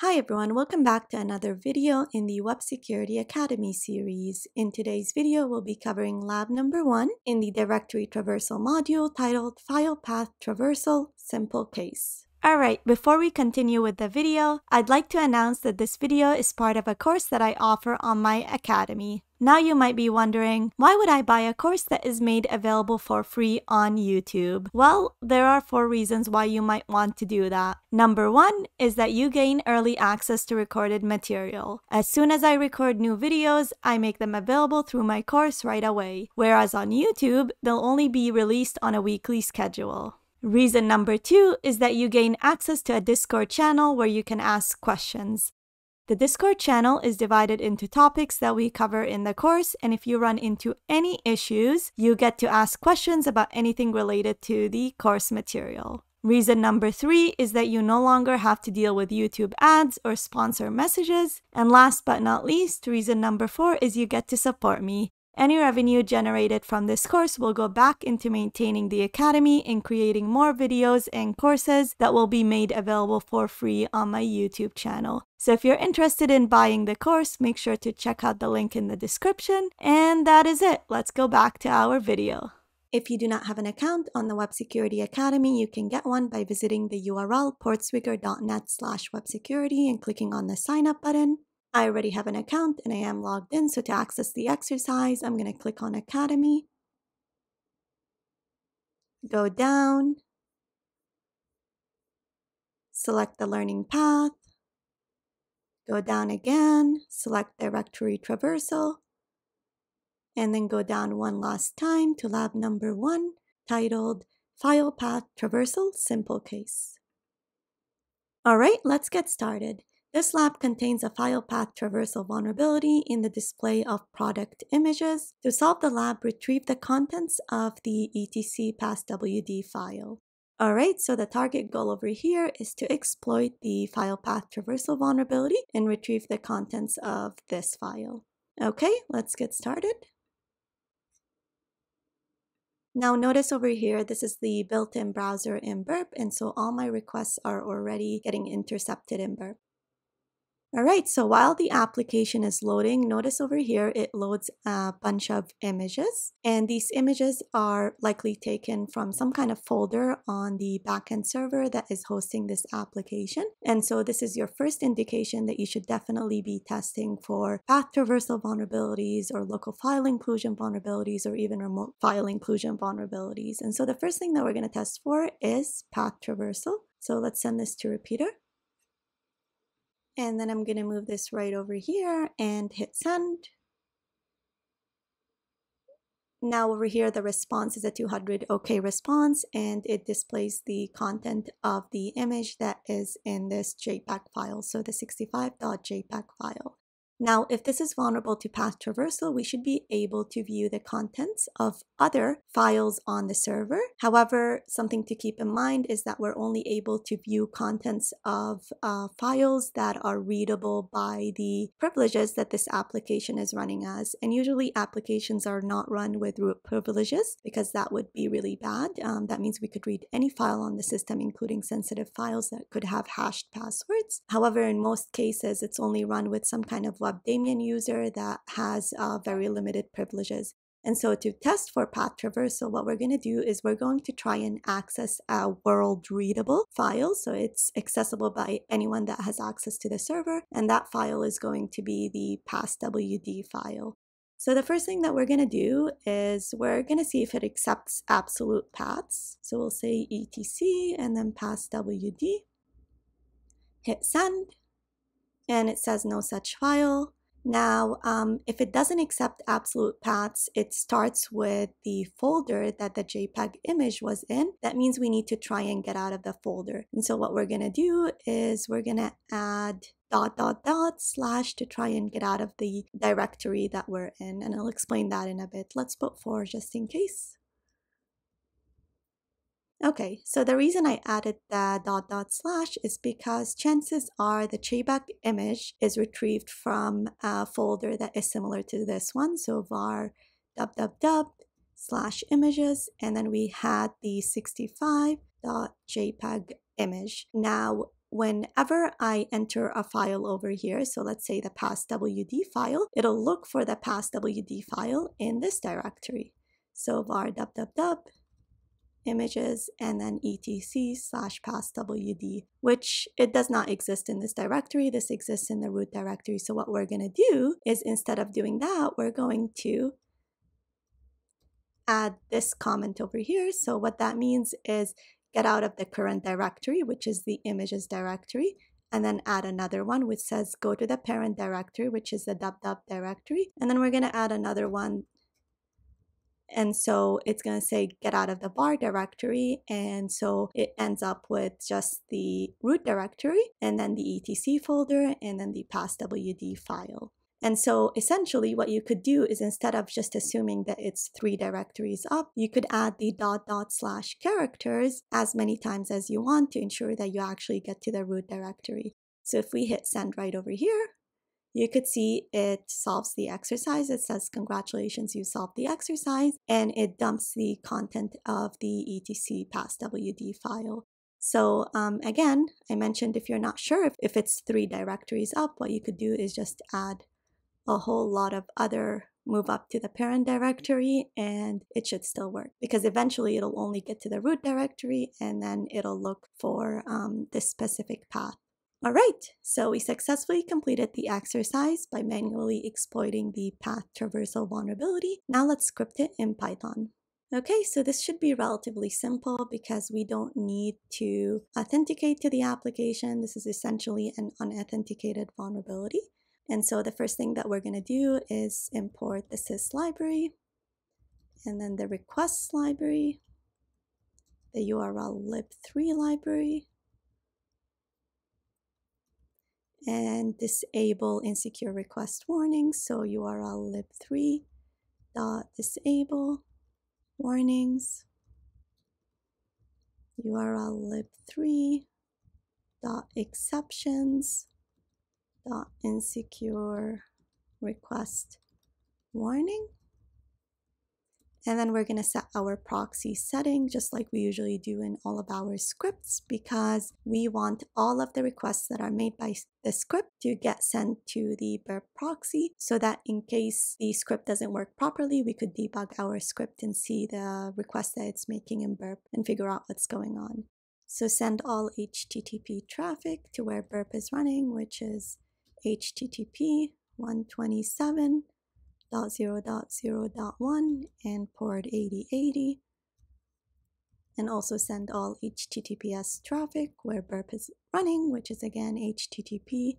Hi everyone, welcome back to another video in the Web Security Academy series. In today's video, we'll be covering lab number one in the directory traversal module titled File Path Traversal Simple Case. Alright, before we continue with the video, I'd like to announce that this video is part of a course that I offer on my academy. Now you might be wondering, why would I buy a course that is made available for free on YouTube? Well, there are four reasons why you might want to do that. Number one is that you gain early access to recorded material. As soon as I record new videos, I make them available through my course right away. Whereas on YouTube, they'll only be released on a weekly schedule. Reason number two is that you gain access to a Discord channel where you can ask questions. The Discord channel is divided into topics that we cover in the course, and if you run into any issues, you get to ask questions about anything related to the course material. Reason number three is that you no longer have to deal with YouTube ads or sponsor messages. And last but not least, reason number four is you get to support me. Any revenue generated from this course will go back into maintaining the Academy and creating more videos and courses that will be made available for free on my YouTube channel. So if you're interested in buying the course, make sure to check out the link in the description. And that is it. Let's go back to our video. If you do not have an account on the Web Security Academy, you can get one by visiting the URL portswigger.net slash websecurity and clicking on the sign up button. I already have an account and I am logged in. So to access the exercise, I'm going to click on Academy, go down, select the learning path, go down again, select directory traversal, and then go down one last time to lab number one titled File Path Traversal Simple Case. All right, let's get started. This lab contains a file path traversal vulnerability in the display of product images. To solve the lab, retrieve the contents of the etc passwd file. Alright, so the target goal over here is to exploit the file path traversal vulnerability and retrieve the contents of this file. Okay, let's get started. Now notice over here, this is the built-in browser in Burp, and so all my requests are already getting intercepted in Burp. All right, so while the application is loading, notice over here it loads a bunch of images. And these images are likely taken from some kind of folder on the backend server that is hosting this application. And so this is your first indication that you should definitely be testing for path traversal vulnerabilities or local file inclusion vulnerabilities or even remote file inclusion vulnerabilities. And so the first thing that we're going to test for is path traversal. So let's send this to repeater. And then I'm going to move this right over here and hit send. Now over here, the response is a 200 OK response and it displays the content of the image that is in this JPEG file, so the 65.jpg file. Now, if this is vulnerable to path traversal, we should be able to view the contents of other files on the server. However, something to keep in mind is that we're only able to view contents of uh, files that are readable by the privileges that this application is running as. And usually applications are not run with root privileges because that would be really bad. Um, that means we could read any file on the system, including sensitive files that could have hashed passwords. However, in most cases, it's only run with some kind of Webdamien user that has uh, very limited privileges. And so to test for path traversal, what we're going to do is we're going to try and access a world readable file. So it's accessible by anyone that has access to the server. And that file is going to be the passwd file. So the first thing that we're going to do is we're going to see if it accepts absolute paths. So we'll say etc and then passwd, hit send, and it says no such file. Now, um, if it doesn't accept absolute paths, it starts with the folder that the JPEG image was in. That means we need to try and get out of the folder. And so what we're to do is we're to add dot dot dot slash to try and get out of the directory that we're in. And I'll explain that in a bit. Let's put four just in case. Okay, so the reason I added the dot dot slash is because chances are the JPEG image is retrieved from a folder that is similar to this one. So var www slash images, and then we had the 65.jpg image. Now, whenever I enter a file over here, so let's say the pastwd file, it'll look for the pastwd file in this directory. So var www images and then etc slash pastwd, which it does not exist in this directory. This exists in the root directory. So what we're going to do is instead of doing that, we're going to add this comment over here. So what that means is get out of the current directory, which is the images directory, and then add another one which says go to the parent directory, which is the www directory. And then we're going to add another one and so it's going to say get out of the var directory. And so it ends up with just the root directory and then the etc folder and then the passwd file. And so essentially what you could do is instead of just assuming that it's three directories up, you could add the dot dot slash characters as many times as you want to ensure that you actually get to the root directory. So if we hit send right over here, you could see it solves the exercise. It says, congratulations, you solved the exercise, and it dumps the content of the etc pastwd file. So um, again, I mentioned if you're not sure if, if it's three directories up, what you could do is just add a whole lot of other move up to the parent directory and it should still work because eventually it'll only get to the root directory and then it'll look for um, this specific path. All right, so we successfully completed the exercise by manually exploiting the path traversal vulnerability. Now let's script it in Python. Okay, so this should be relatively simple because we don't need to authenticate to the application. This is essentially an unauthenticated vulnerability. And so the first thing that we're going to do is import the sys library and then the requests library, the URL lib3 library, and disable insecure request warnings. So URL lib3 dot disable warnings URL lib3 dot exceptions dot insecure request warning and then we're going to set our proxy setting just like we usually do in all of our scripts because we want all of the requests that are made by the script to get sent to the burp proxy so that in case the script doesn't work properly, we could debug our script and see the request that it's making in burp and figure out what's going on. So send all HTTP traffic to where burp is running, which is HTTP 127 0.0.0.1 and port 8080 and also send all HTTPS traffic where burp is running, which is again HTTP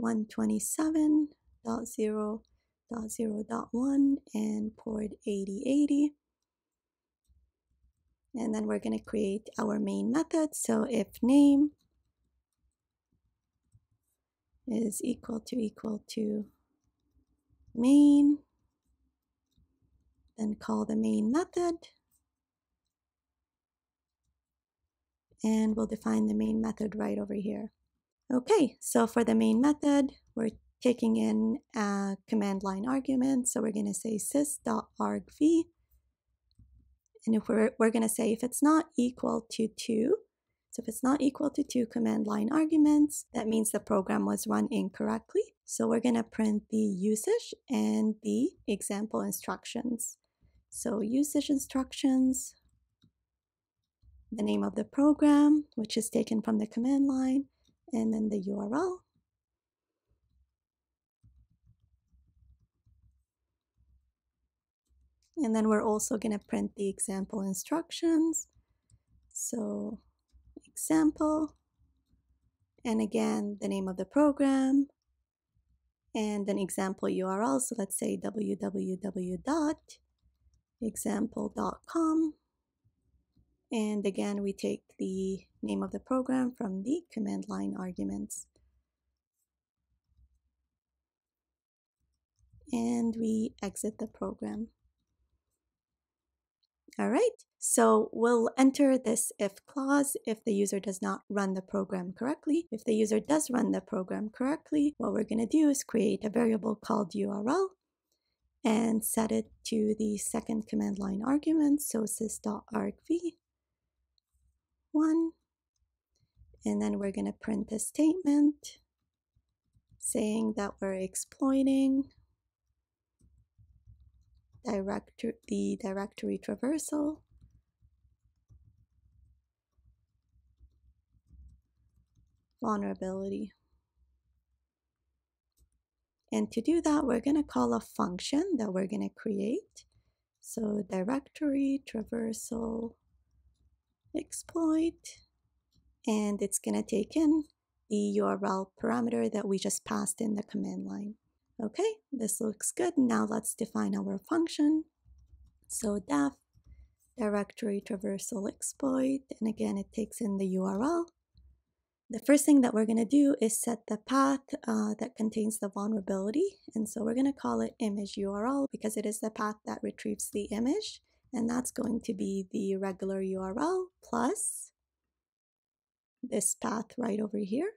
127.0.0.1 and port 8080. And then we're going to create our main method. So if name is equal to equal to main, then call the main method, and we'll define the main method right over here. Okay, so for the main method, we're taking in a command line argument. So we're going to say sys.argv. And if we're, we're going to say if it's not equal to 2, so if it's not equal to two command line arguments, that means the program was run incorrectly. So we're going to print the usage and the example instructions. So usage instructions, the name of the program, which is taken from the command line, and then the URL. And then we're also going to print the example instructions. So example, and again, the name of the program, and an example URL. So let's say www.example.com. And again, we take the name of the program from the command line arguments. And we exit the program. All right, so we'll enter this if clause if the user does not run the program correctly. If the user does run the program correctly, what we're going to do is create a variable called URL and set it to the second command line argument, so sys.argv1. And then we're going to print a statement saying that we're exploiting director the directory traversal vulnerability. And to do that, we're going to call a function that we're going to create. So directory traversal exploit, and it's going to take in the URL parameter that we just passed in the command line. Okay, this looks good. Now let's define our function. So def directory traversal exploit, and again, it takes in the URL. The first thing that we're going to do is set the path uh, that contains the vulnerability. And so we're going to call it image URL because it is the path that retrieves the image. And that's going to be the regular URL plus this path right over here.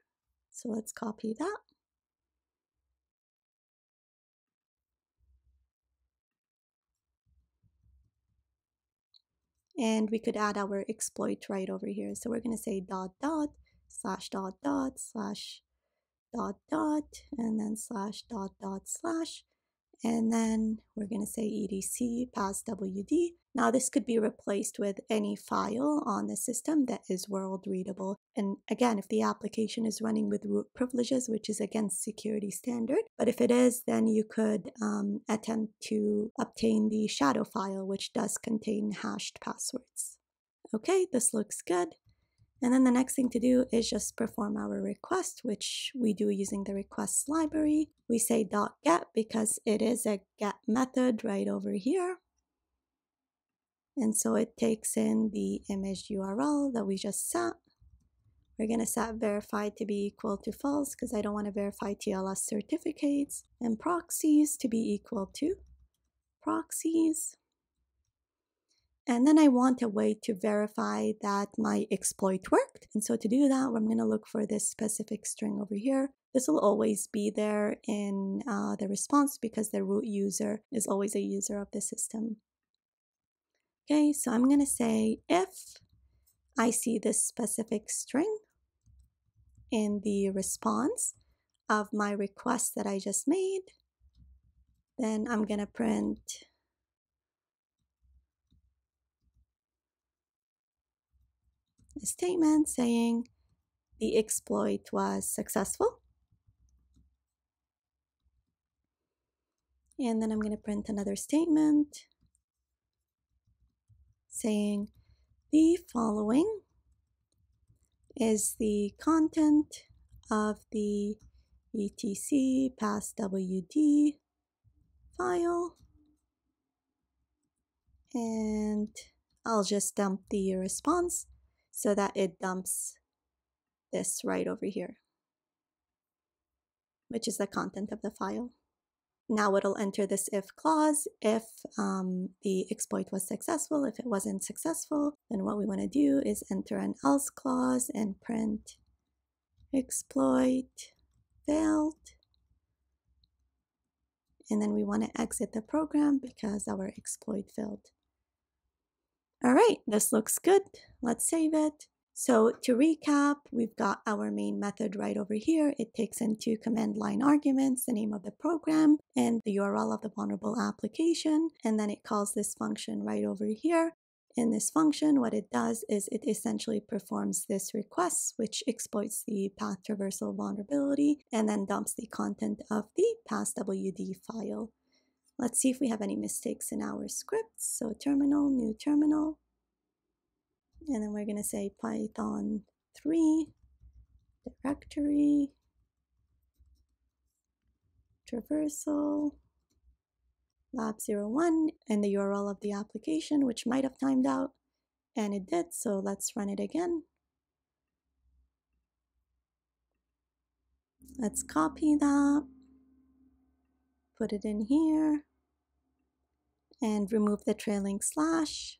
So let's copy that. And we could add our exploit right over here. So we're going to say dot dot slash dot dot slash dot dot and then slash dot dot slash and then we're going to say etc passwd. Now this could be replaced with any file on the system that is world readable. And again, if the application is running with root privileges, which is against security standard, but if it is, then you could um, attempt to obtain the shadow file, which does contain hashed passwords. Okay, this looks good. And then the next thing to do is just perform our request, which we do using the requests library. We say dot .get because it is a get method right over here. And so it takes in the image URL that we just set. We're going to set verified to be equal to false because I don't want to verify TLS certificates and proxies to be equal to proxies. And then I want a way to verify that my exploit worked. And so to do that, I'm going to look for this specific string over here. This will always be there in uh, the response because the root user is always a user of the system. Okay, so I'm going to say if I see this specific string in the response of my request that I just made, then I'm going to print a statement saying the exploit was successful. And then I'm going to print another statement saying the following is the content of the etc passwd file and I'll just dump the response so that it dumps this right over here, which is the content of the file. Now it'll enter this if clause if um, the exploit was successful. If it wasn't successful, then what we want to do is enter an else clause and print exploit failed. And then we want to exit the program because our exploit failed. All right, this looks good. Let's save it. So to recap, we've got our main method right over here. It takes in two command line arguments, the name of the program and the URL of the vulnerable application. And then it calls this function right over here. In this function, what it does is it essentially performs this request, which exploits the path traversal vulnerability and then dumps the content of the passwd file. Let's see if we have any mistakes in our script. So terminal, new terminal. And then we're going to say Python 3 directory traversal lab 01 and the URL of the application, which might have timed out, and it did, so let's run it again. Let's copy that put it in here and remove the trailing slash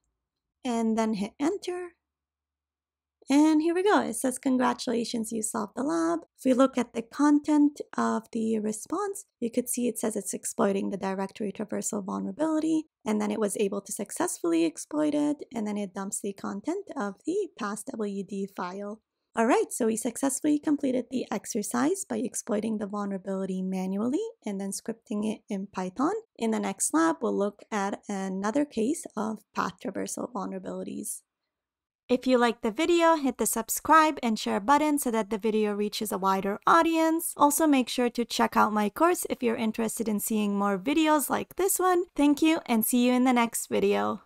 and then hit enter. And here we go. It says, congratulations, you solved the lab. If we look at the content of the response, you could see it says it's exploiting the directory traversal vulnerability, and then it was able to successfully exploit it, and then it dumps the content of the passwd file. Alright, so we successfully completed the exercise by exploiting the vulnerability manually and then scripting it in Python. In the next lab, we'll look at another case of path traversal vulnerabilities. If you liked the video, hit the subscribe and share button so that the video reaches a wider audience. Also make sure to check out my course if you're interested in seeing more videos like this one. Thank you and see you in the next video.